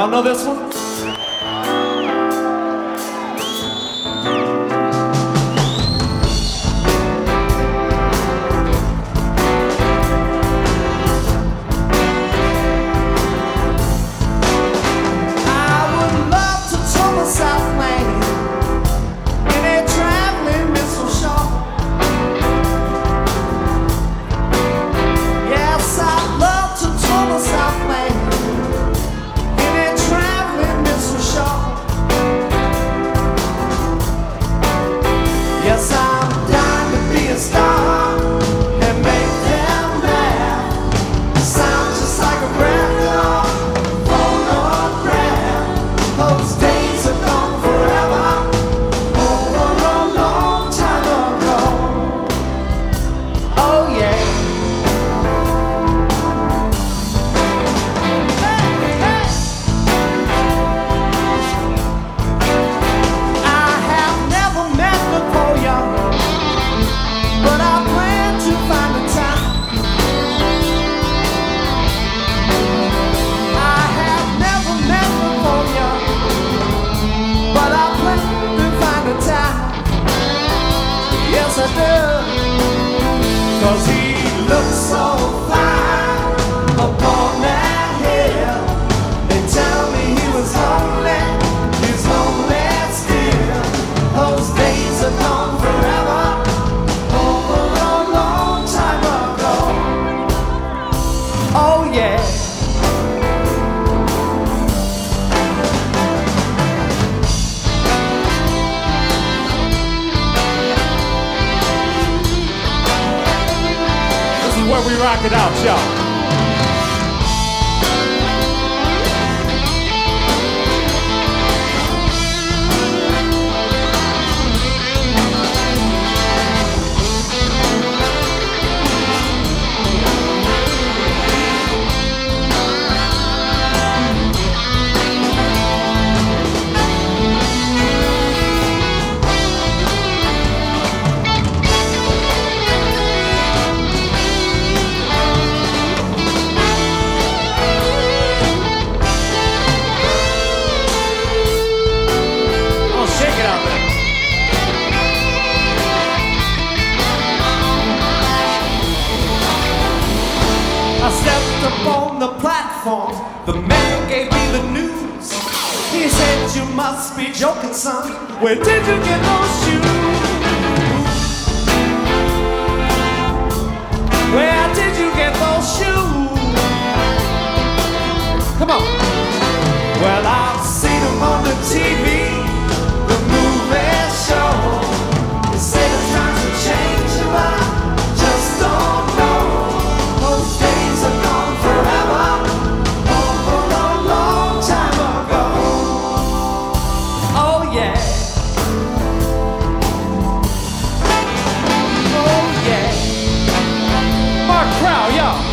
Y'all know this one? Cause he looks so where we rock it out, y'all. I stepped up on the platform, the man gave me the news. He said, You must be joking, son. Where did you get those shoes? Where did you get those shoes? Come on. 不要。